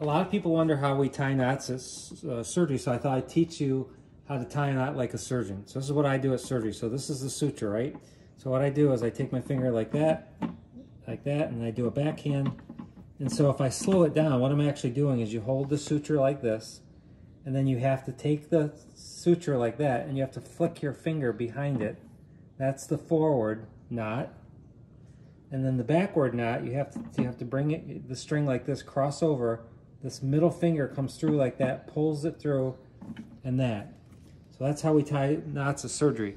a lot of people wonder how we tie knots at uh, surgery, so I thought I'd teach you how to tie a knot like a surgeon. So this is what I do at surgery. So this is the suture, right? So what I do is I take my finger like that, like that, and I do a backhand. And so if I slow it down, what I'm actually doing is you hold the suture like this, and then you have to take the suture like that, and you have to flick your finger behind it. That's the forward knot. And then the backward knot, you have to you have to bring it the string like this, cross over. This middle finger comes through like that, pulls it through, and that. So that's how we tie knots of surgery.